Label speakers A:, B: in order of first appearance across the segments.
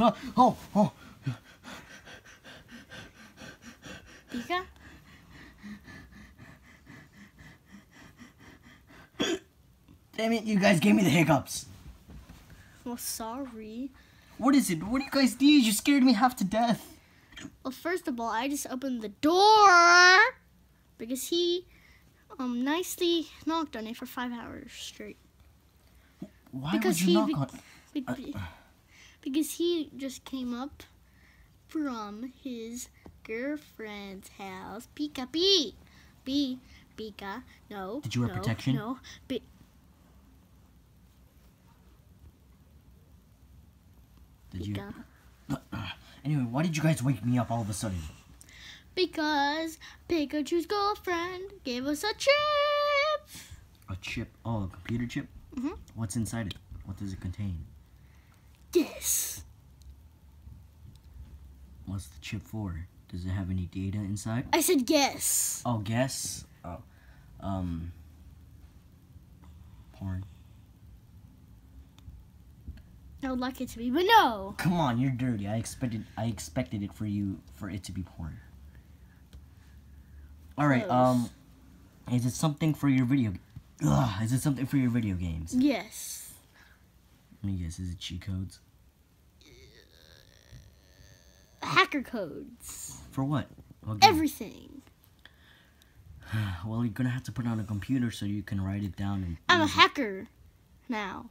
A: Oh, oh, oh.
B: Pika?
A: Damn it, you guys gave me the hiccups.
B: Well, sorry.
A: What is it? What do you guys need? You scared me half to death.
B: Well, first of all, I just opened the door because he um nicely knocked on it for five hours straight.
A: Why
B: Because
A: would you
B: he
A: knock
B: be-
A: on...
B: be- because he just came up from his girlfriend's house. Pika P. B. Pika. No.
A: Did you wear
B: no,
A: protection?
B: No. Be-
A: Did you? Anyway, why did you guys wake me up all of a sudden?
B: Because Pikachu's girlfriend gave us a chip.
A: A chip. Oh, a computer chip?
B: Mhm.
A: What's inside it? What does it contain?
B: Yes.
A: What's the chip for? Does it have any data inside?
B: I said yes.
A: Oh, guess. Oh, um, porn.
B: I would like it to be, but no.
A: Come on, you're dirty. I expected. I expected it for you for it to be porn. All right. Um, is it something for your video? Ugh, is it something for your video games?
B: Yes.
A: Let me guess. Is it cheat codes?
B: Hacker codes.
A: For what? what?
B: Everything.
A: Well, you're gonna have to put it on a computer so you can write it down and.
B: I'm a
A: it.
B: hacker now.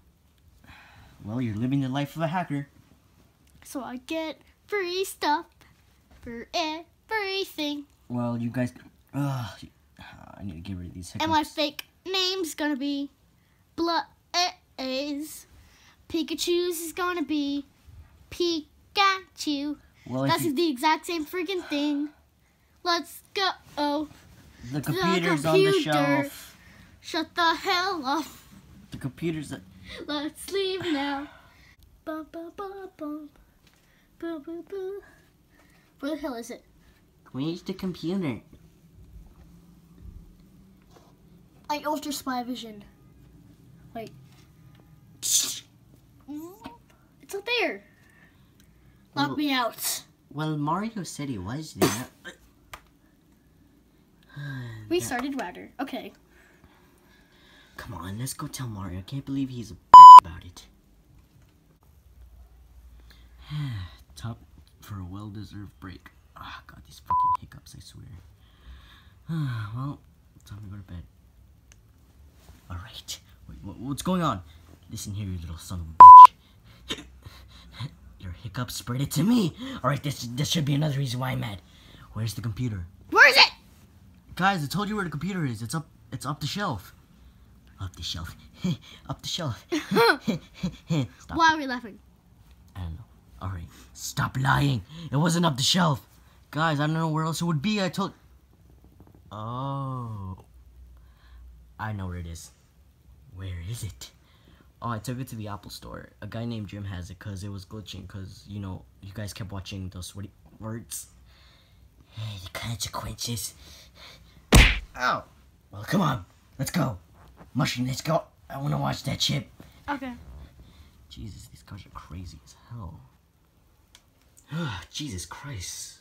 A: Well, you're living the life of a hacker.
B: So I get free stuff for everything.
A: Well, you guys. Ugh, I need to get rid of these hiccups.
B: And my fake name's gonna be Blaze. Eh, Pikachu's is gonna be Pikachu.
A: well,
B: That's
A: you,
B: the exact same freaking thing. Let's go. Oh,
A: the computer's on the shelf.
B: shut the hell up.
A: The computer's.
B: Let's leave now. Bum, bum, bum, bum. Boo, boo, boo. Where the hell is it?
A: Where's the computer?
B: I ultra spy vision. Wait. It's up there. Lock
A: Well-
B: me out.
A: Well, Mario said he was there.
B: Restarted router. Okay.
A: Come on, let's go tell Mario. I can't believe he's a bitch about it. Top for a well-deserved break. Ah, God, these fucking hiccups, I swear. well, time to go to bed. Alright. Wait, what, what's going on? Listen here, you little son of a bitch. Your spread it to me. Alright, this, this should be another reason why I'm mad. Where's the computer?
B: Where is it?
A: Guys, I told you where the computer is. It's up it's up the shelf. Up the shelf. up the shelf.
B: Why are we laughing?
A: I don't know. Alright. Stop lying. It wasn't up the shelf. Guys, I don't know where else it would be. I told Oh. I know where it is. Where is it? Oh, I took it to the Apple store. A guy named Jim has it because it was glitching because, you know, you guys kept watching those sweaty words. Hey, the consequences. Ow. Well, come on. Let's go. Mushroom, let's go. I want to watch that chip.
B: Okay.
A: Jesus, these cars are crazy as hell. Jesus Christ.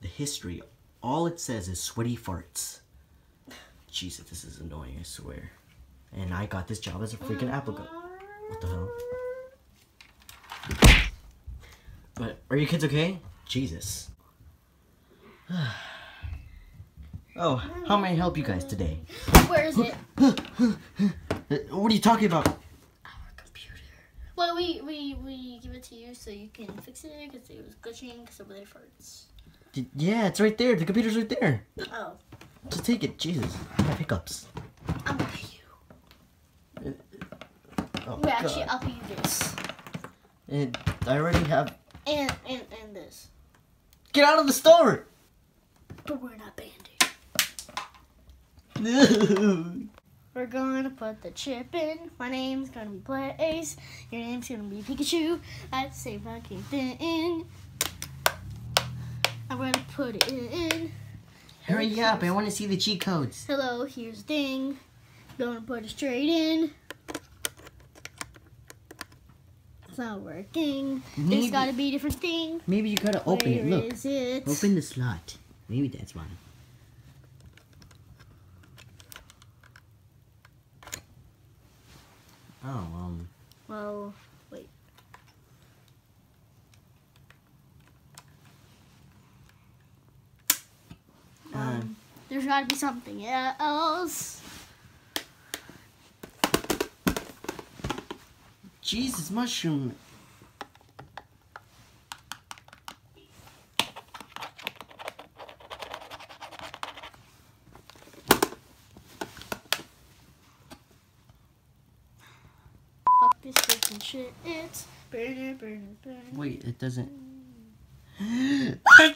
A: The history, all it says is sweaty farts. Jesus, this is annoying, I swear. And I got this job as a freaking Apple guy. What the hell? But are you kids okay? Jesus. oh, how may I help you guys today?
B: Where is it?
A: What are you talking about?
B: Our computer. Well, we, we, we give it to you so you can fix it because it was glitching because of the farts.
A: Yeah, it's right there. The computer's right there.
B: Oh,
A: Just take it. Jesus, I have hiccups.
B: I'm gonna pay you.
A: Oh,
B: Wait, actually,
A: God.
B: You this.
A: And I already have.
B: And, and, and this.
A: Get out of the store!
B: But we're not banding.
A: No.
B: We're gonna put the chip in. My name's gonna be Blaze. Your name's gonna be Pikachu. The same fucking thing. I'm gonna put it in.
A: Hurry up! I want to see the cheat codes.
B: Hello, here's Ding. Gonna put it straight in. It's not working.
A: Maybe-
B: There's gotta be a different thing.
A: Maybe you gotta open
B: Where
A: it. Look.
B: it?
A: Open the slot. Maybe that's why. Oh, um.
B: Well, wait. Um, there's gotta be something else.
A: Jesus, mushroom.
B: Fuck this freaking shit. It's burner, burner, burner.
A: Wait, it doesn't.